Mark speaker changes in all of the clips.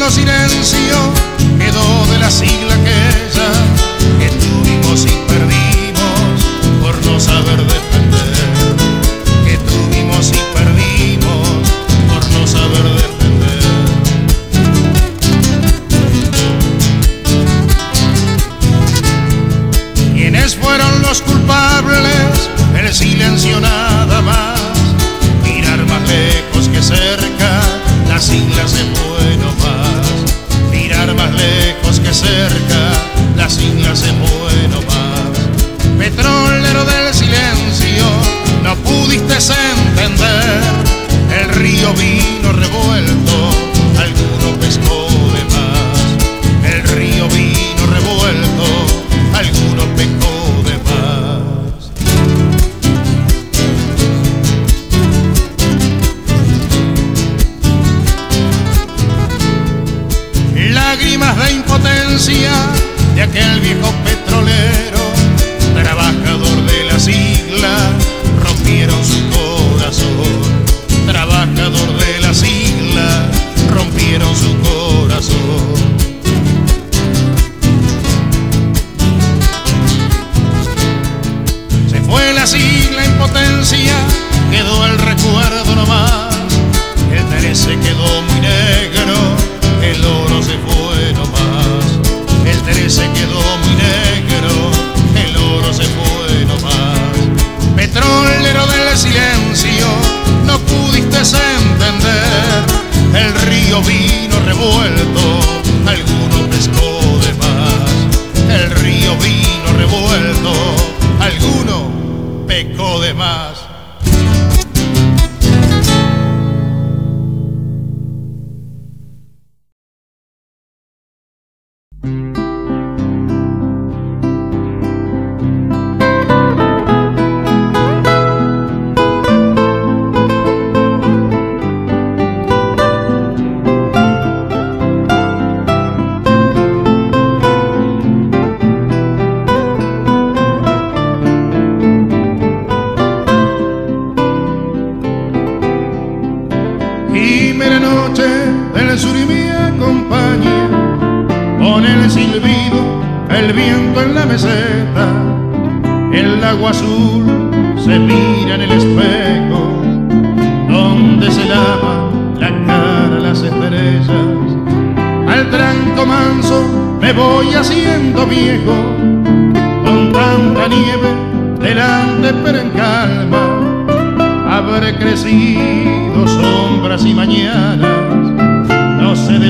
Speaker 1: solo silencio quedó de la sigla.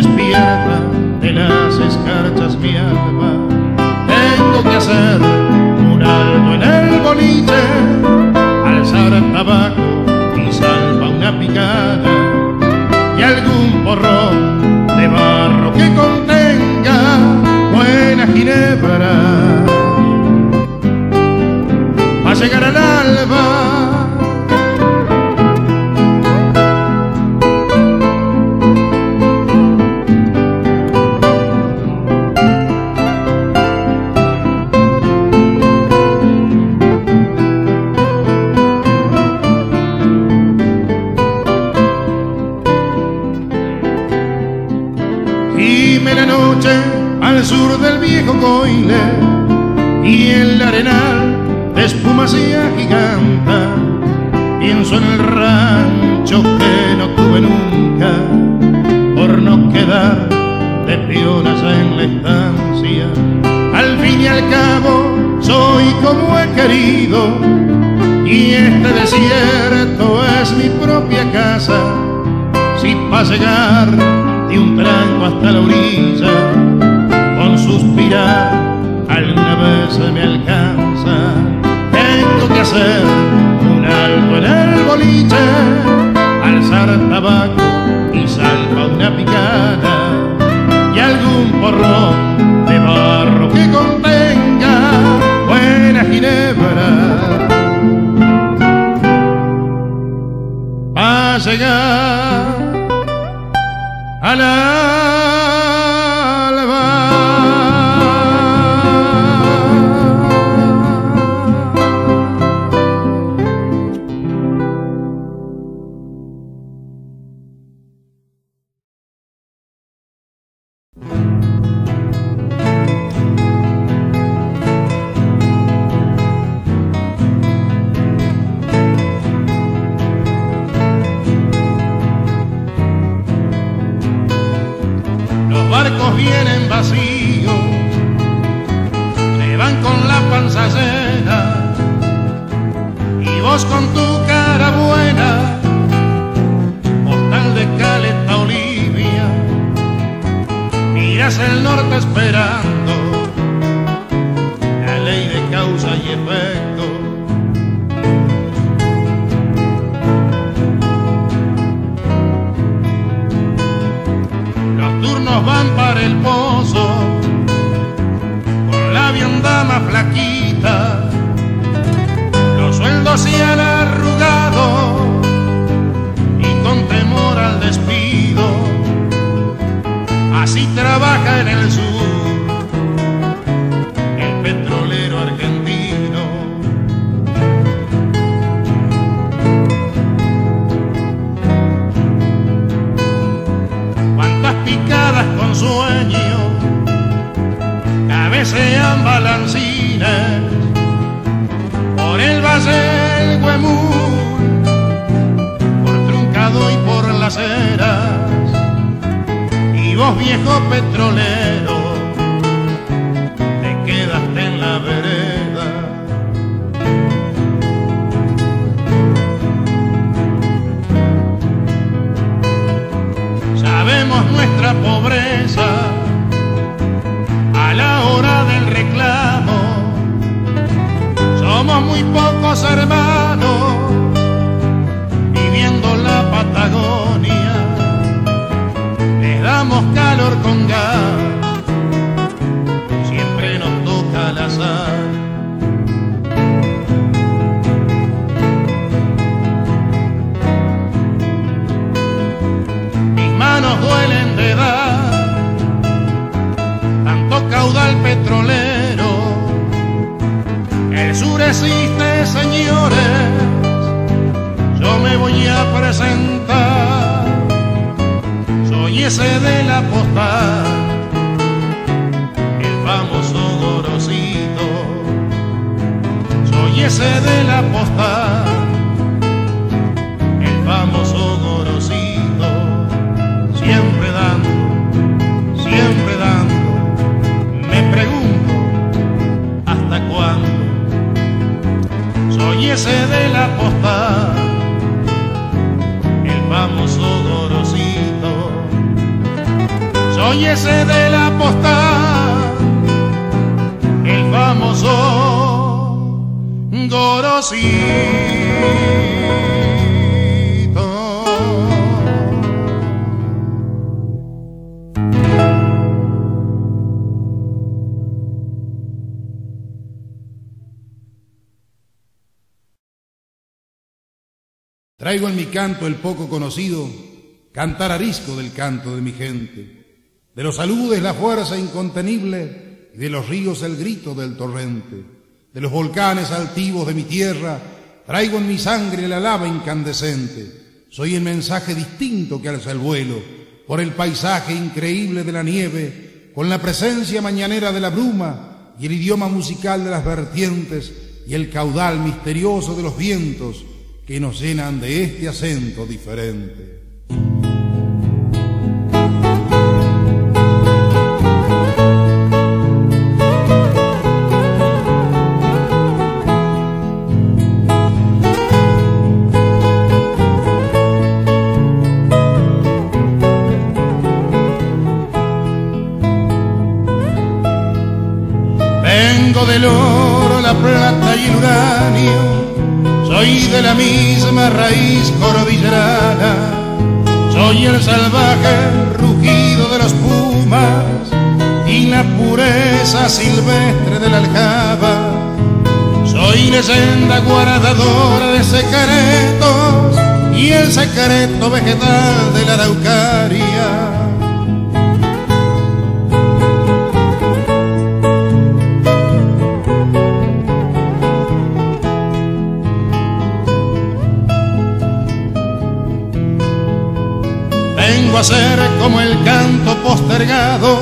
Speaker 1: despierta de las escarchas mi alma. Tengo que hacer un alto en el boliche, alzar tabaco viejo petrolero, te quedaste en la vereda. Sabemos nuestra pobreza a la hora del reclamo. Somos muy pocos hermanos con gas, siempre nos toca al azar. Mis manos duelen de dar tanto caudal petrolero. El sur existe, señores. Yo me voy a presentar. Ese de la postal, el famoso Gorosito. Soy ese de la postal, el famoso Gorosito. Siempre dando, siempre dando. Me pregunto, ¿hasta cuándo? Soy ese de la postal, Soy ese de la postal, el famoso Gorosito.
Speaker 2: Traigo en mi canto el poco conocido cantar arisco del canto de mi gente, de los saludes la fuerza incontenible y de los ríos el grito del torrente, de los volcanes altivos de mi tierra, traigo en mi sangre la lava incandescente, soy el mensaje distinto que alza el vuelo, por el paisaje increíble de la nieve, con la presencia mañanera de la bruma y el idioma musical de las vertientes y el caudal misterioso de los vientos, que nos llenan de este acento diferente.
Speaker 1: Del oro, la plata y el uranio, soy de la misma raíz cordillerana, soy el salvaje rugido de los pumas y la pureza silvestre de la aljaba. Soy leyenda guardadora de secretos y el secreto vegetal de la araucaria. Vengo a ser como el canto postergado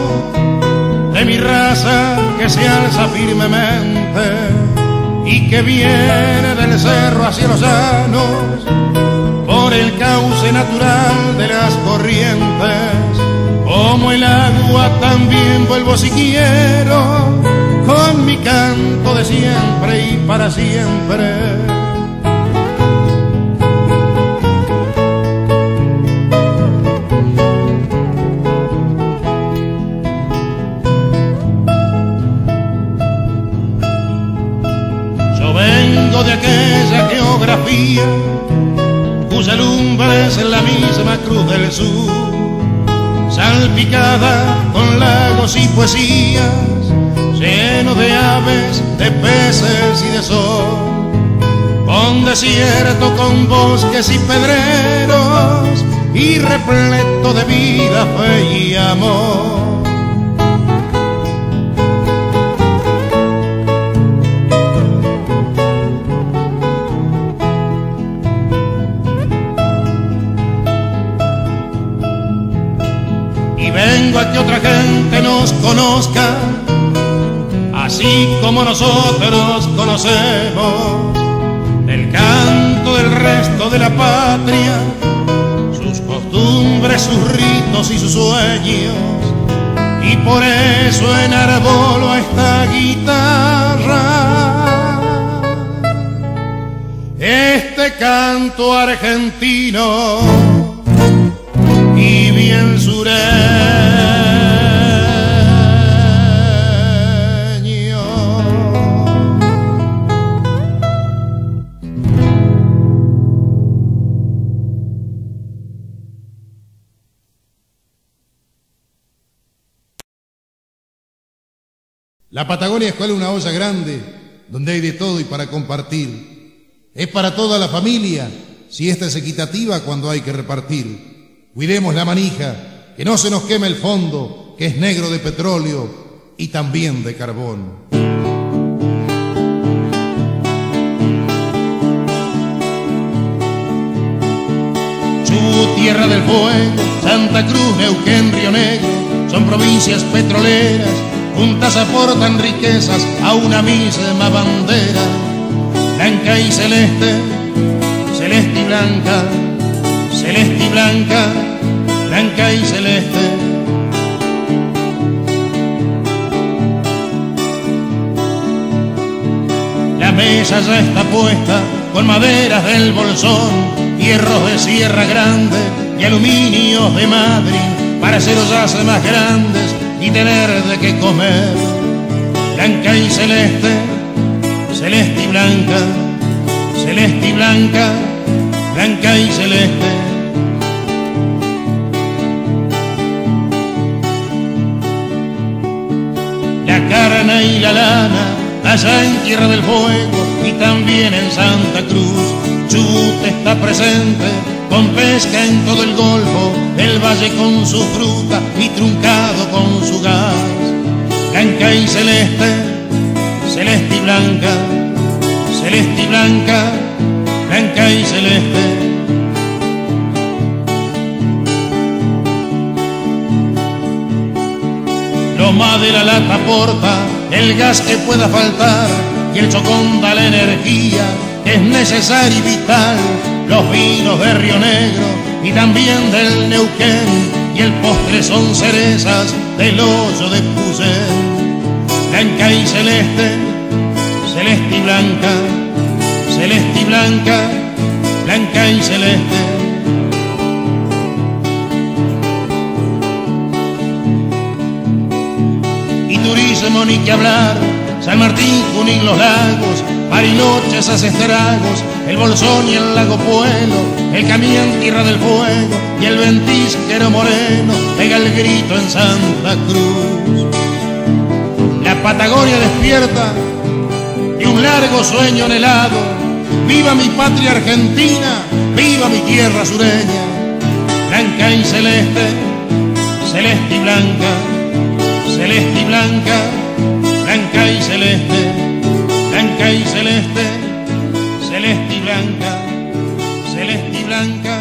Speaker 1: de mi raza que se alza firmemente y que viene del cerro hacia los llanos por el cauce natural de las corrientes, Como el agua también vuelvo si quiero, con mi canto de siempre y para siempre. Geografía cuya lumbre es la misma cruz del sur, salpicada con lagos y poesías, lleno de aves, de peces y de sol, con desierto, con bosques y pedreros, y repleto de vida, fe y amor. Otra gente nos conozca, así como nosotros conocemos del canto del resto de la patria, sus costumbres, sus ritos y sus sueños. Y por eso enarbolo esta guitarra, este canto argentino y bien sureño.
Speaker 2: La Patagonia es cual una olla grande donde hay de todo y para compartir. Es para toda la familia si esta es equitativa cuando hay que repartir. Cuidemos la manija, que no se nos queme el fondo, que es negro de petróleo y también de carbón.
Speaker 1: Su tierra del fuego, Santa Cruz, Neuquén, Río Negro, son provincias petroleras juntas aportan riquezas a una misma bandera, blanca y celeste, celeste y blanca, celeste y blanca, blanca y celeste. La mesa ya está puesta con maderas del bolsón, hierros de Sierra Grande y aluminios de Madrid para hacer ollas más grandes y tener de qué comer. Blanca y celeste, celeste y blanca, celeste y blanca, blanca y celeste. La carne y la lana, allá en Tierra del Fuego y también en Santa Cruz, Chute está presente con pesca en todo el golfo, el valle con su fruta y truncado con su gas, blanca y celeste, celeste y blanca, celeste y blanca, blanca y celeste. Loma de la lata porta el gas que pueda faltar y el chocón da la energía es necesaria y vital los vinos de Río Negro y también del Neuquén, y el postre son cerezas del hoyo de Pusén, blanca y celeste, celeste y blanca, celeste y blanca, blanca y celeste. Turismo ni que hablar, San Martín, Junín, los lagos, Parinoches hace el bolsón y el lago Puelo, el camión tierra del fuego y el ventisquero moreno pega el grito en Santa Cruz. La Patagonia despierta de un largo sueño anhelado. Viva mi patria argentina, viva mi tierra sureña, blanca y celeste, celeste y blanca, celeste y blanca, blanca y celeste, blanca y celeste, celeste y blanca, celeste blanca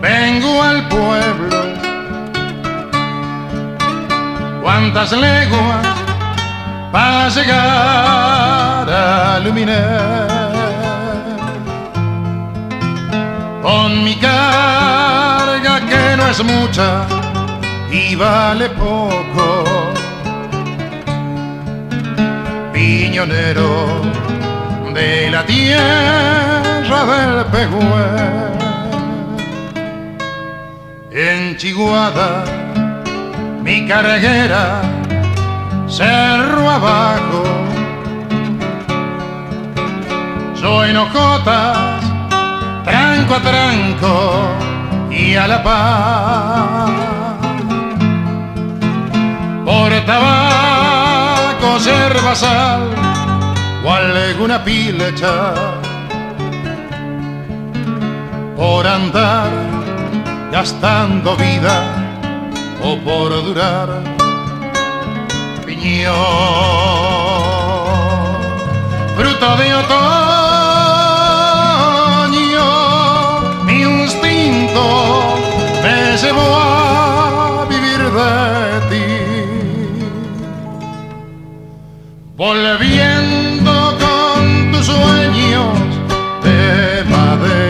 Speaker 1: vengo al pueblo. ¿Cuántas leguas para llegar a iluminar? Con mi carga que no es mucha y vale poco. Piñonero de la tierra del Pehue. En Chiguada, mi carguera, cerro abajo. Soy nojotas, tranco a tranco y a la paz. Por tabaco, yerba, sal o alguna pilecha por andar gastando vida o por durar. Piñón fruto de otoño mi instinto me llevó a vivir de ti. Volviendo con tus sueños de madera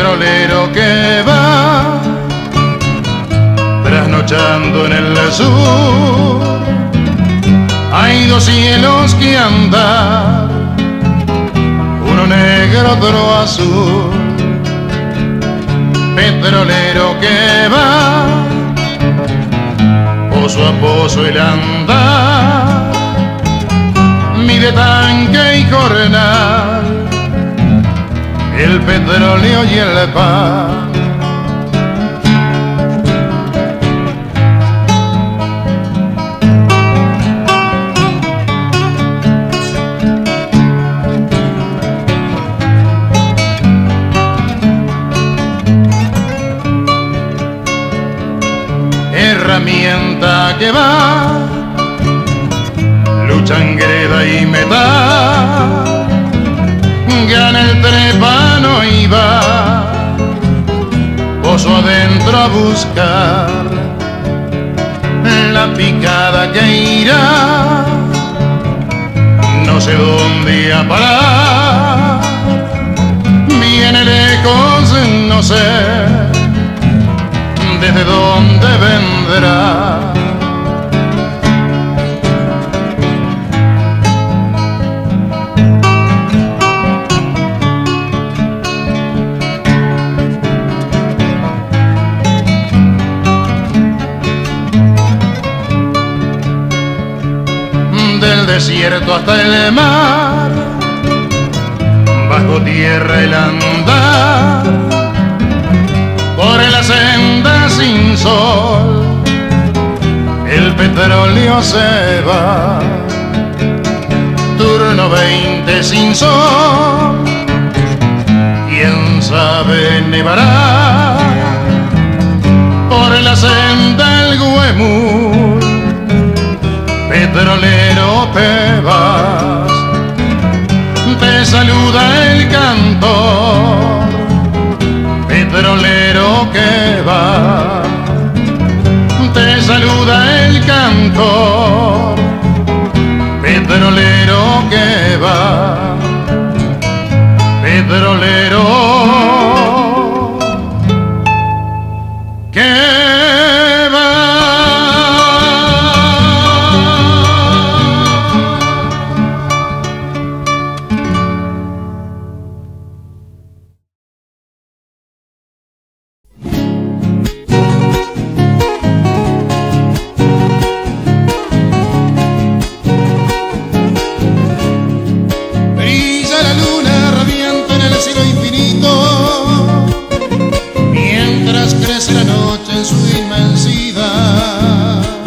Speaker 1: petrolero que va trasnochando en el sur. Hay dos cielos que andan, uno negro, otro azul. Petrolero que va, pozo a pozo el andar, mide tanque y jornal, el petróleo y el pan. Herramienta que va, lucha en greda y metal, gana el trepano va, pozo adentro a buscar la picada que irá, no sé dónde a parar, viene lejos, no sé desde dónde vendrá. Desierto hasta el mar, bajo tierra el andar, por la senda sin sol, el petróleo se va. Turno 20 sin sol, quién sabe nevará. Por la senda el Güemul, petrolero te vas, te saluda el cantor, petrolero que va, te saluda el cantor, petrolero que va, petrolero
Speaker 2: inmensidad.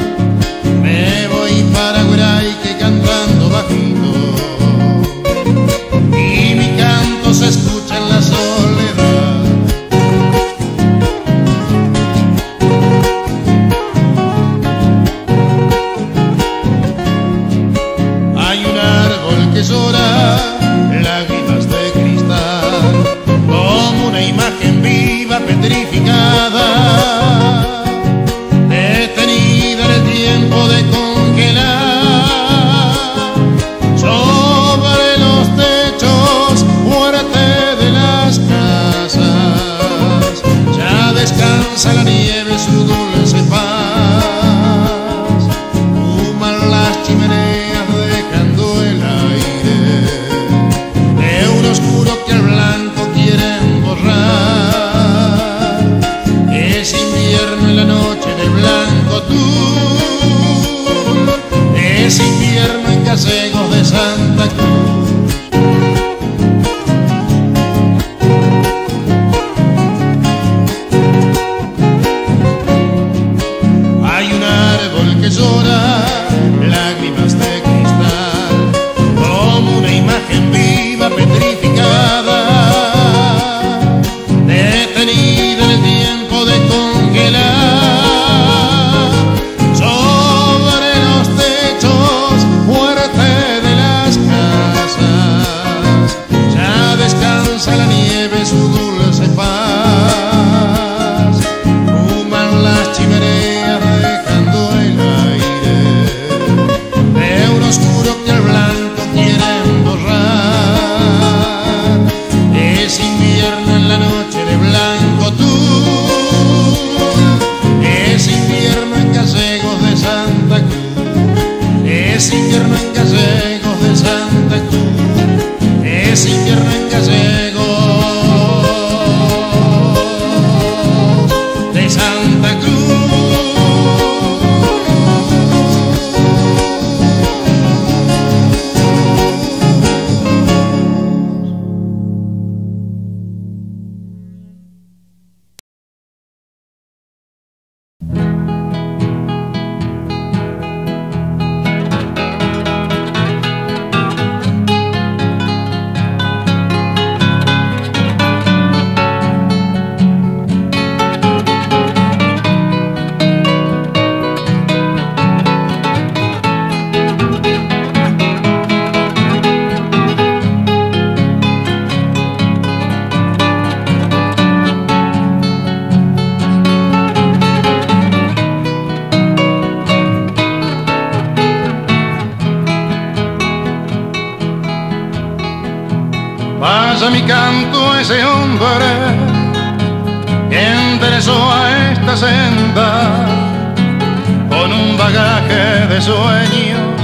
Speaker 1: Bagaje de sueños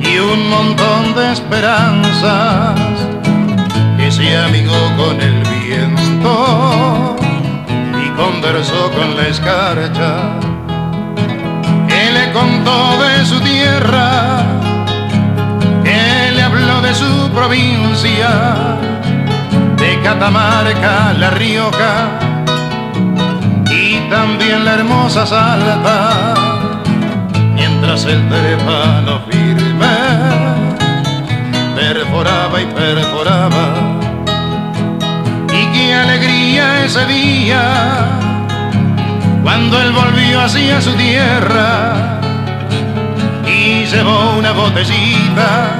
Speaker 1: y un montón de esperanzas. Que se amigó con el viento y conversó con la escarcha que le contó de su tierra que le habló de su provincia de Catamarca, La Rioja también la hermosa Salta mientras el trepano firme perforaba y perforaba. Y qué alegría ese día cuando él volvió hacia su tierra y llevó una botellita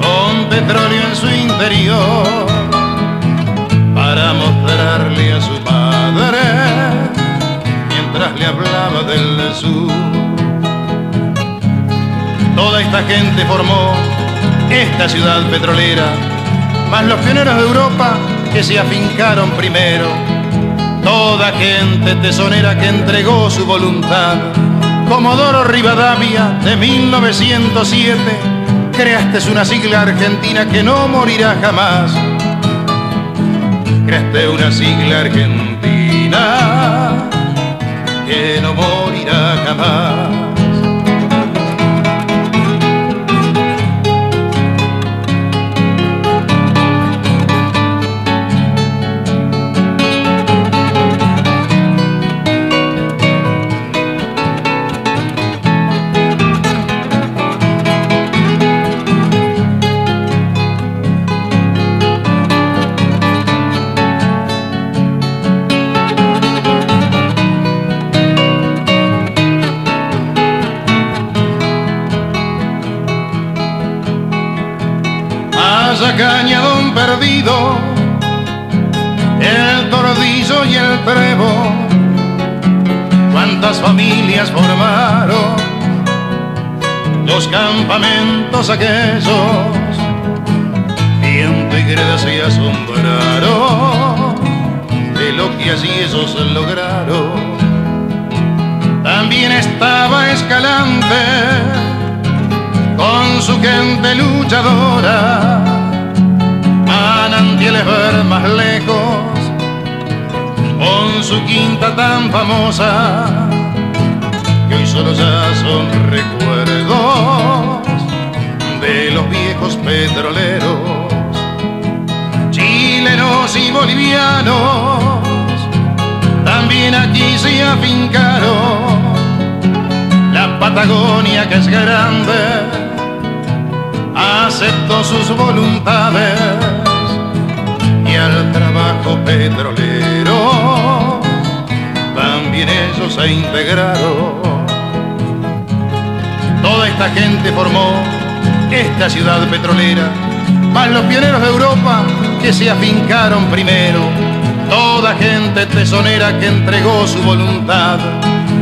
Speaker 1: con petróleo en su interior para mostrarle a su padre le hablaba del sur. Toda esta gente formó esta ciudad petrolera, más los pioneros de Europa que se afincaron primero. Toda gente tesonera que entregó su voluntad. Comodoro Rivadavia de 1907, creaste una sigla argentina que no morirá jamás. Creaste una sigla argentina morirá que hoy solo ya son recuerdos de los viejos petroleros, chilenos y bolivianos, también aquí se afincaron, la Patagonia que es grande aceptó sus voluntades y al trabajo petrolero también ellos se integraron. Toda esta gente formó esta ciudad petrolera, más los pioneros de Europa que se afincaron primero, toda gente tesonera que entregó su voluntad.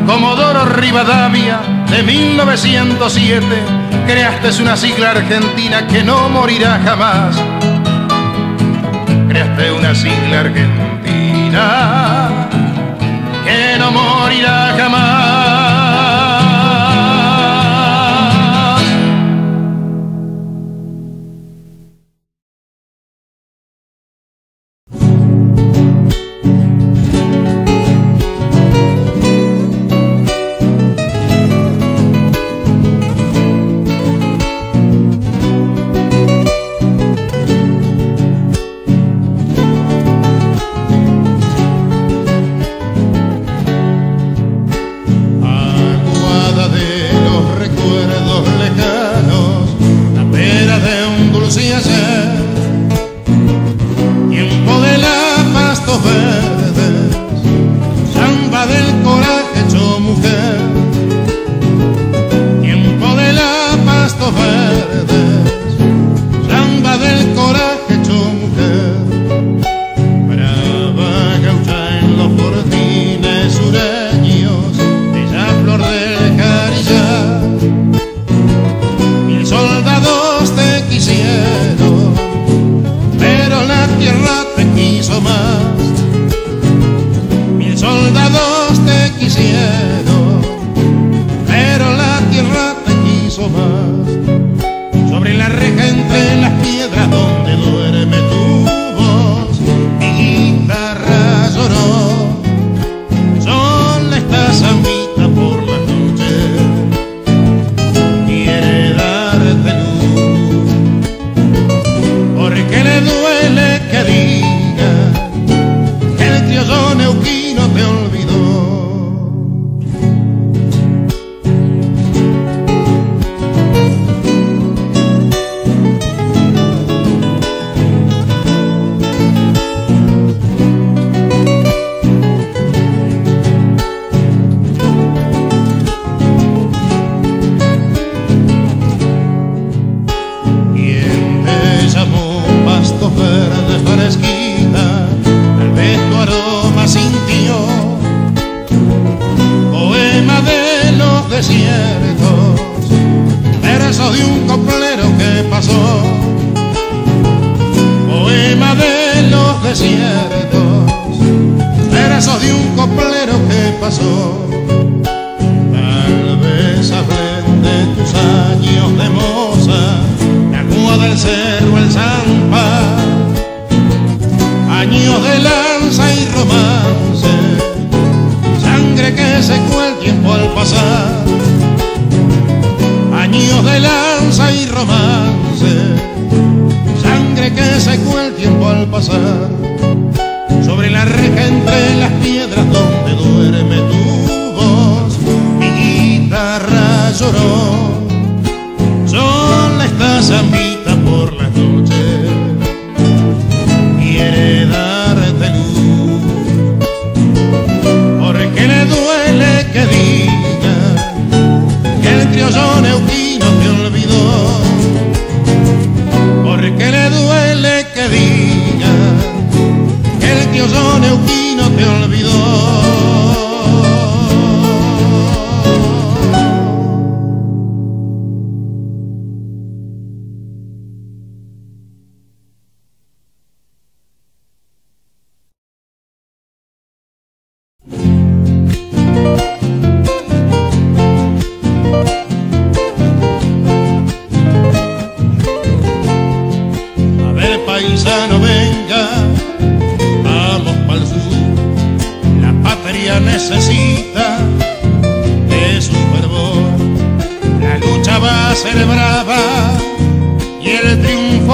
Speaker 1: Comodoro Rivadavia de 1907 creaste una sigla argentina que no morirá jamás. Creaste una sigla argentina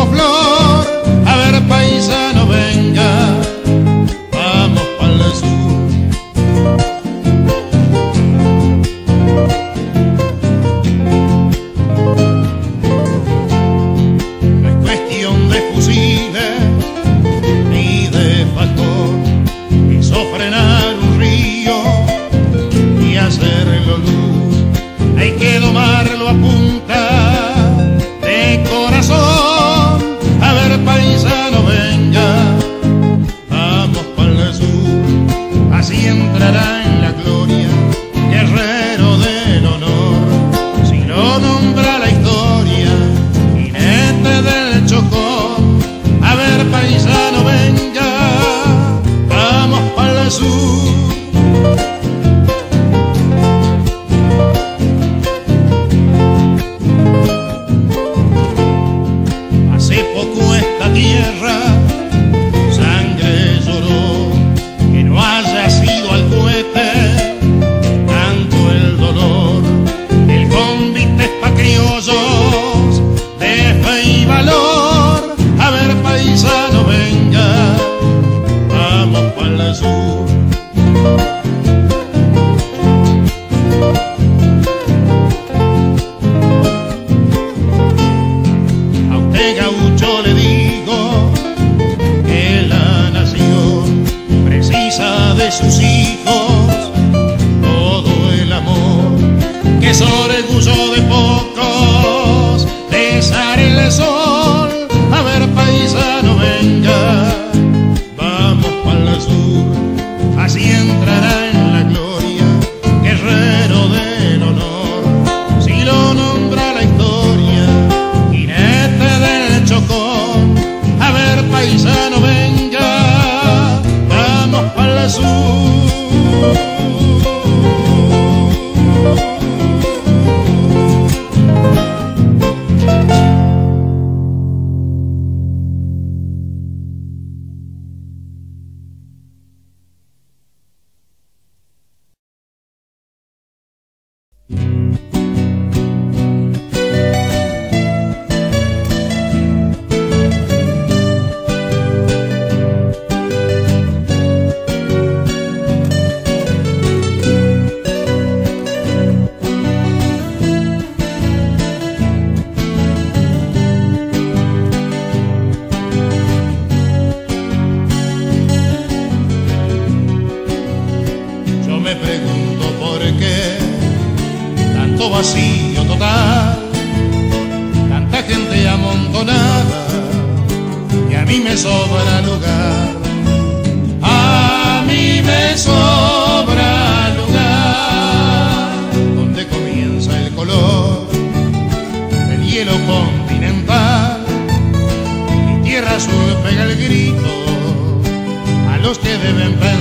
Speaker 1: Flor. sus hijos. pega el grito a los que deben perder.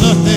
Speaker 1: nossa.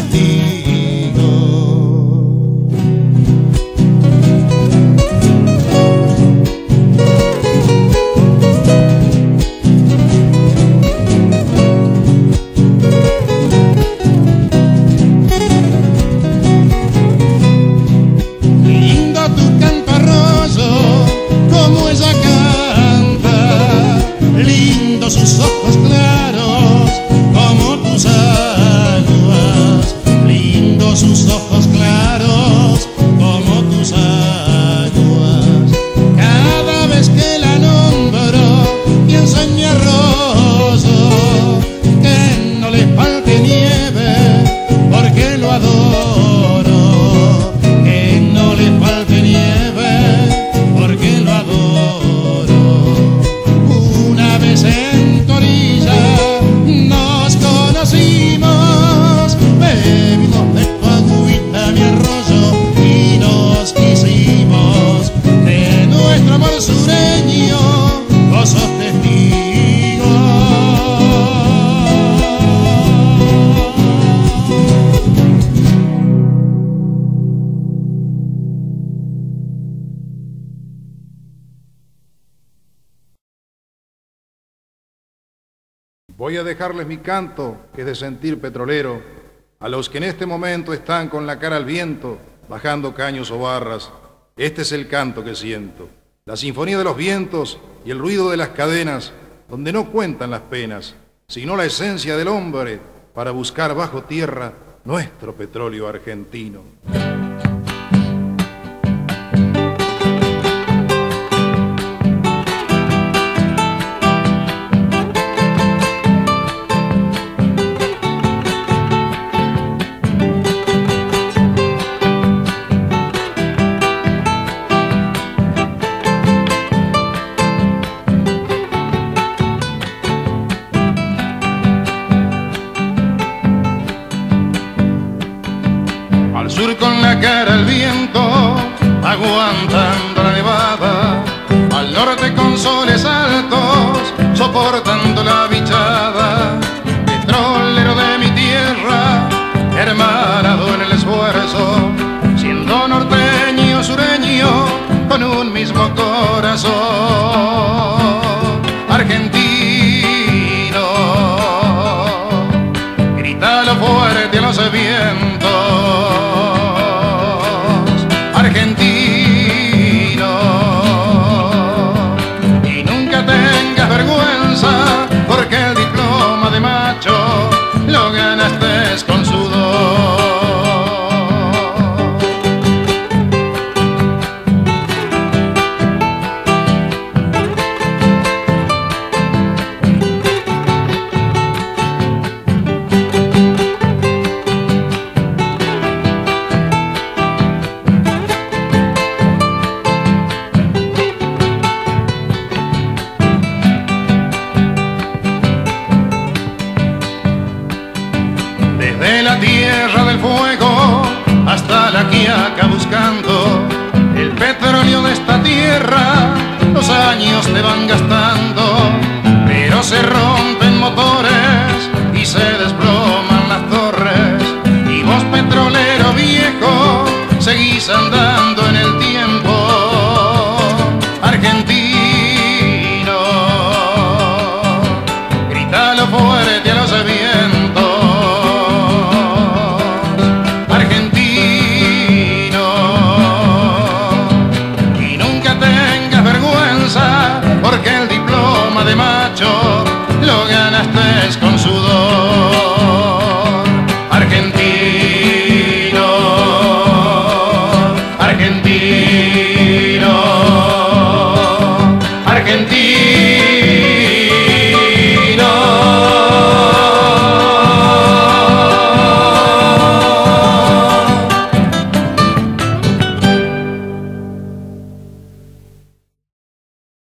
Speaker 1: es mi canto, que
Speaker 2: es de sentir petrolero, a los que en este momento están con la cara al viento, bajando caños o barras. Este es el canto que siento, la sinfonía de los vientos y el ruido de las cadenas, donde no cuentan las penas, sino la esencia del hombre para buscar bajo tierra nuestro petróleo argentino.
Speaker 1: cara el viento, aguantando la nevada. Al norte con soles altos, soportando la bichada. Petrolero de mi tierra, hermanado en el esfuerzo, siendo norteño, sureño, con un mismo corazón.